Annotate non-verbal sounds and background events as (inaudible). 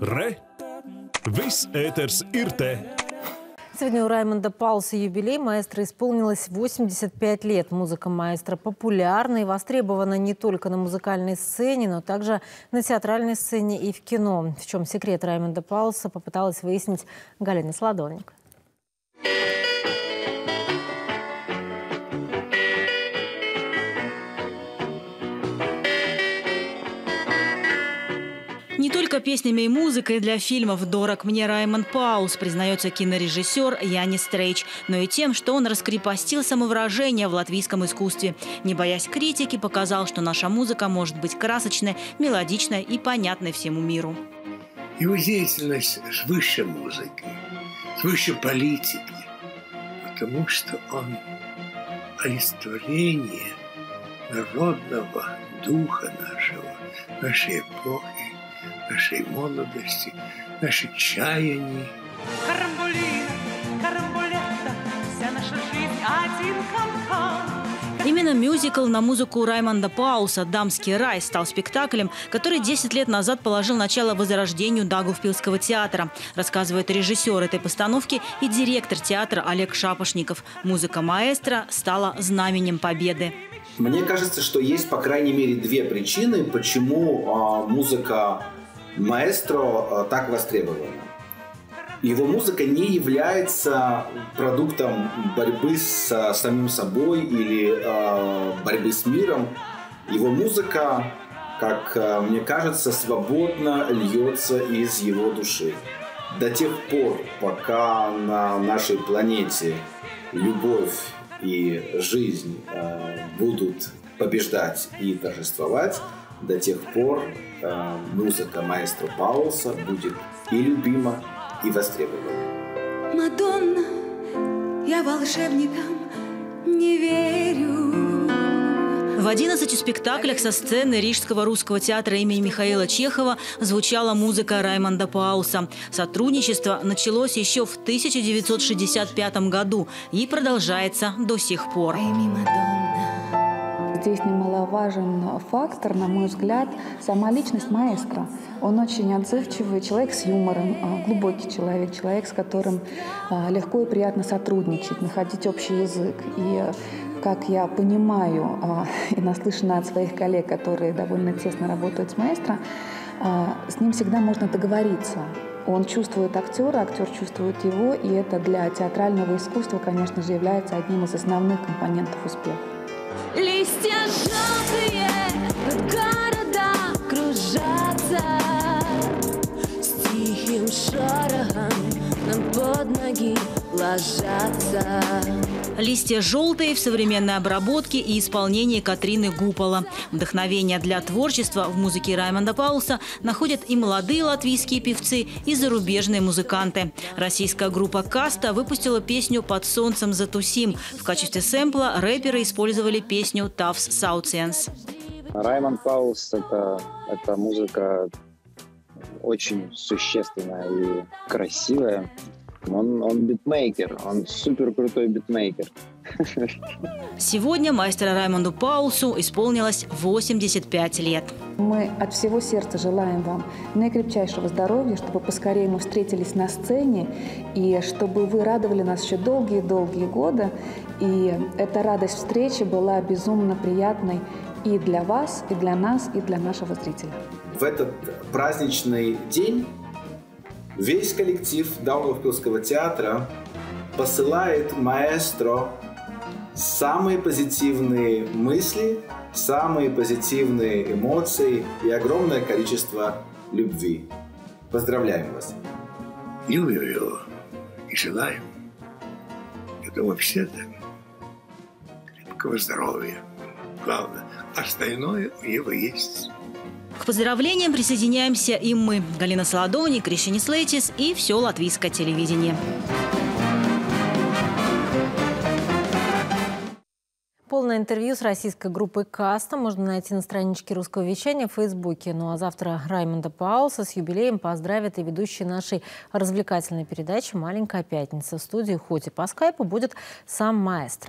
Re! Ēters ir te! Сегодня у Раймонда Пауса юбилей. Маэстро исполнилось 85 лет. Музыка маэстро популярна и востребована не только на музыкальной сцене, но также на театральной сцене и в кино. В чем секрет Раймонда Пауса, попыталась выяснить Галина Сладовник. Не только песнями и музыкой для фильмов дорог мне Раймонд Паус, признается кинорежиссер Янис Стрейч, но и тем, что он раскрепостил самовыражение в латвийском искусстве. Не боясь критики, показал, что наша музыка может быть красочной, мелодичной и понятной всему миру. Его деятельность свыше музыки, свыше политики, потому что он олицетворение народного духа нашего, нашей эпохи, нашей молодости, наших чаяний. Карамбулина, карамбулета, вся наша жизнь один канкан. Именно мюзикл на музыку Раймонда Пауса «Дамский рай» стал спектаклем, который 10 лет назад положил начало возрождению Дагувпилского театра, рассказывает режиссер этой постановки и директор театра Олег Шапошников. Музыка маэстро стала знаменем победы. Мне кажется, что есть, по крайней мере, две причины, почему э, музыка маэстро э, так востребована. Его музыка не является продуктом борьбы с э, самим собой или э, борьбы с миром. Его музыка, как э, мне кажется, свободно льется из его души. До тех пор, пока на нашей планете любовь и жизнь э, будут побеждать и торжествовать, до тех пор э, музыка маэстро Паулса будет и любима, и востребована. Мадонна, я волшебникам не верю. В 11 спектаклях со сцены Рижского русского театра имени Михаила Чехова звучала музыка Раймонда Пауса. Сотрудничество началось еще в 1965 году и продолжается до сих пор. Пойми, Мадонна. Здесь немаловажен фактор, на мой взгляд, сама личность маэстро. Он очень отзывчивый человек с юмором, а, глубокий человек, человек, с которым а, легко и приятно сотрудничать, находить общий язык. И как я понимаю а, (laughs) и наслышана от своих коллег, которые довольно тесно работают с маэстро, с ним всегда можно договориться. Он чувствует актера, актер чувствует его, и это для театрального искусства, конечно же, является одним из основных компонентов успеха. Листья желтые над города кружатся. С тихим шорохом нам ложатся Листья желтые в современной обработке и исполнении Катрины Гупола. Вдохновение для творчества в музыке Раймонда Пауса находят и молодые латвийские певцы, и зарубежные музыканты. Российская группа «Каста» выпустила песню «Под солнцем затусим». В качестве сэмпла рэперы использовали песню «Тавс Саутсенс». Раймонд Паус это, – это музыка очень существенная и красивая. Он, он битмейкер, он супер крутой битмейкер. Сегодня мастера Раймонду Паусу исполнилось 85 лет. Мы от всего сердца желаем вам наикрепчайшего здоровья, чтобы поскорее мы встретились на сцене, и чтобы вы радовали нас еще долгие-долгие годы. И эта радость встречи была безумно приятной и для вас, и для нас, и для нашего зрителя. В этот праздничный день Весь коллектив Даугавпилского театра посылает маэстро самые позитивные мысли, самые позитивные эмоции и огромное количество любви. Поздравляем вас! Любим его и желаем, я думаю, все так, крепкого здоровья. Главное, остальное у него есть. К поздравлениям присоединяемся и мы. Галина Солодовник, Кришини Слейтис и все латвийское телевидение. Полное интервью с российской группой «Каста» можно найти на страничке русского вещания в Фейсбуке. Ну а завтра Раймонда Паулса с юбилеем поздравит и ведущий нашей развлекательной передачи «Маленькая пятница». В студии хоть и по скайпу будет сам маэстро.